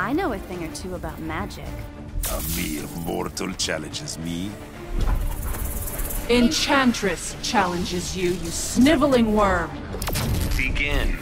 I know a thing or two about magic. A mere mortal challenges me. Enchantress challenges you, you sniveling worm. Begin.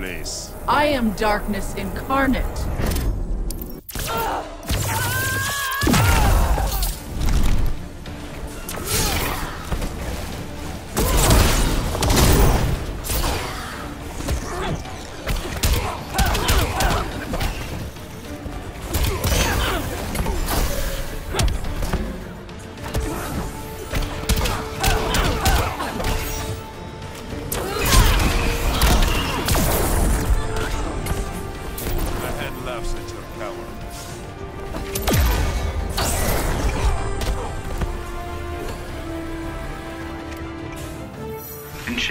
Place. I am darkness incarnate.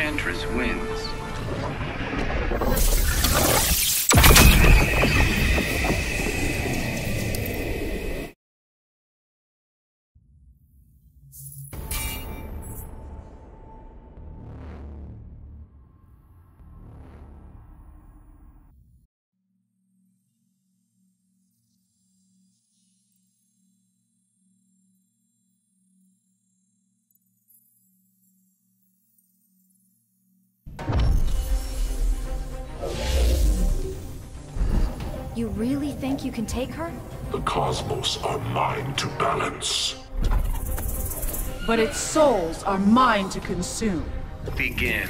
Enchantress wins. You really think you can take her? The cosmos are mine to balance. But its souls are mine to consume. Begin.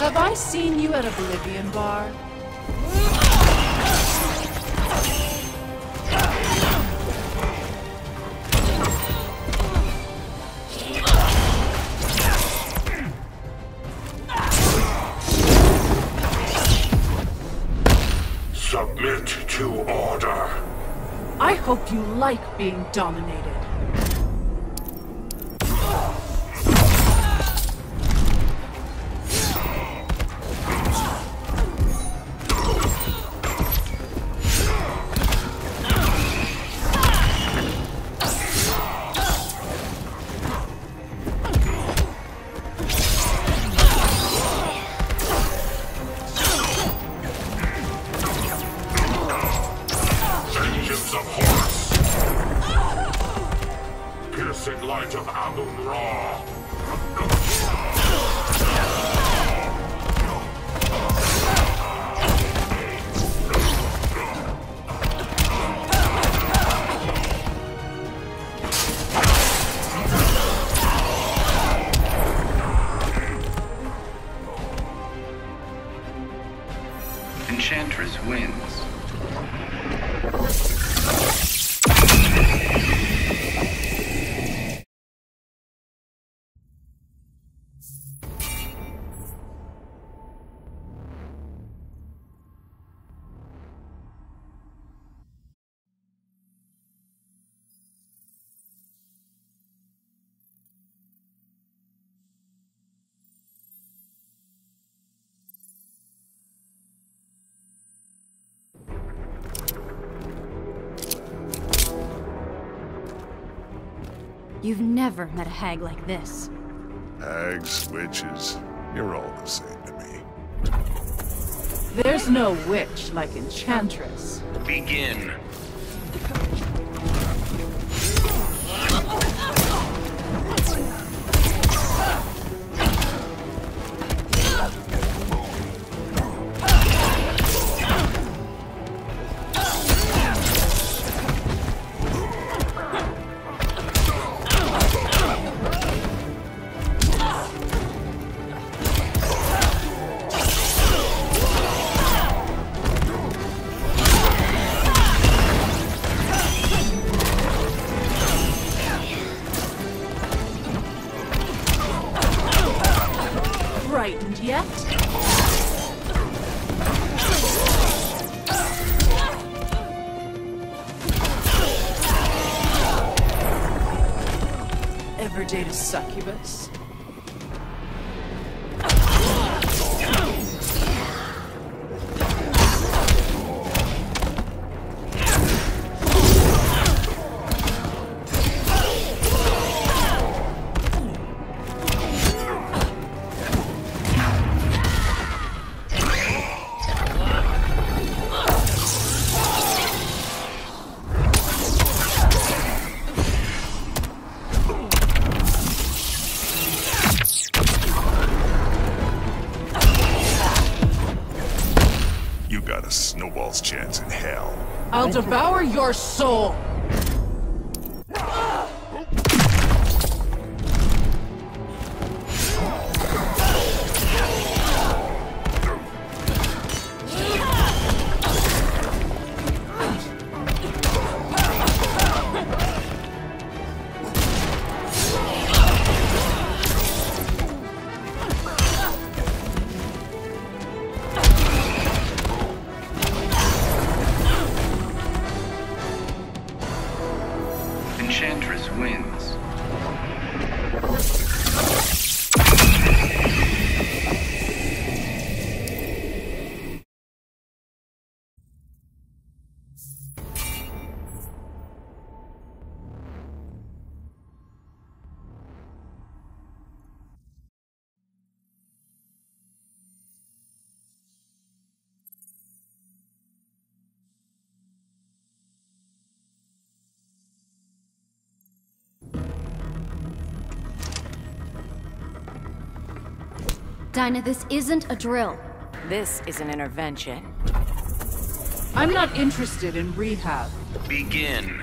Have I seen you at Oblivion Bar? Submit to order. I hope you like being dominated. Enchantress wins. You've never met a hag like this. Hags, witches, you're all the same to me. There's no witch like Enchantress. Begin. Date a succubus? Chance in hell. I'll devour your soul! Dinah, this isn't a drill. This is an intervention. I'm not interested in rehab. Begin.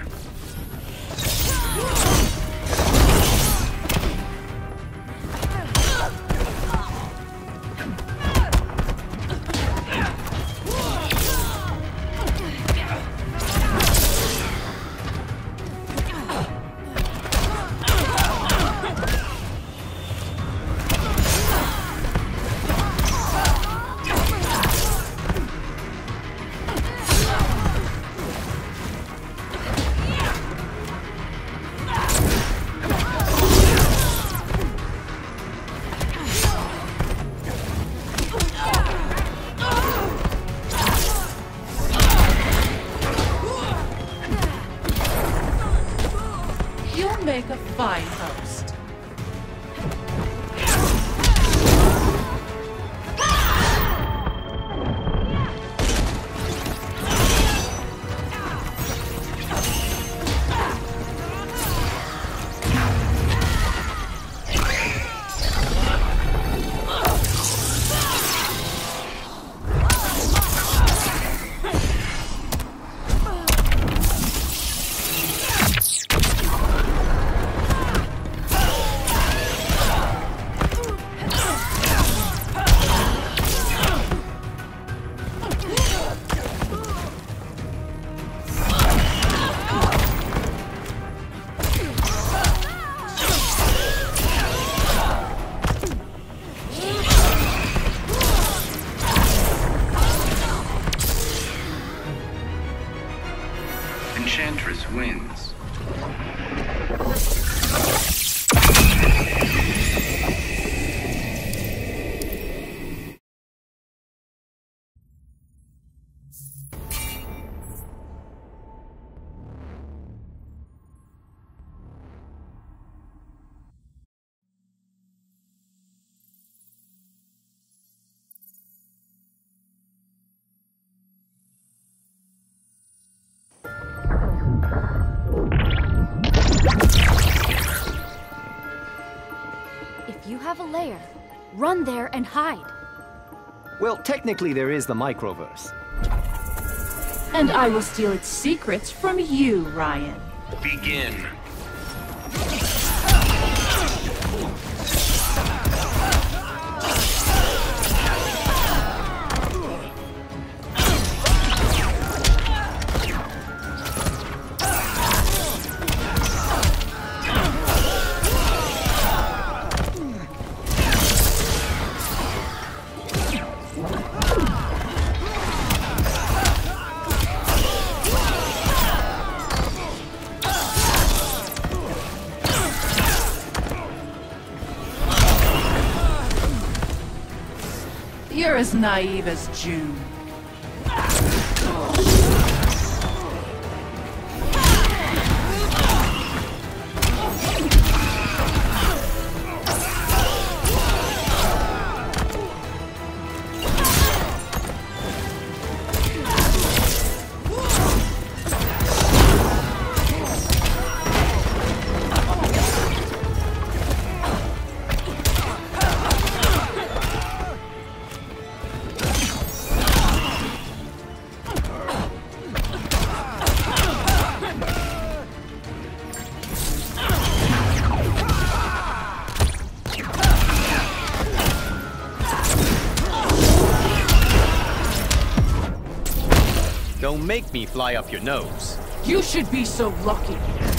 Make a fine host. have a lair. Run there and hide. Well, technically there is the microverse. And I will steal its secrets from you, Ryan. Begin. You're as naive as June. Don't make me fly up your nose. You should be so lucky.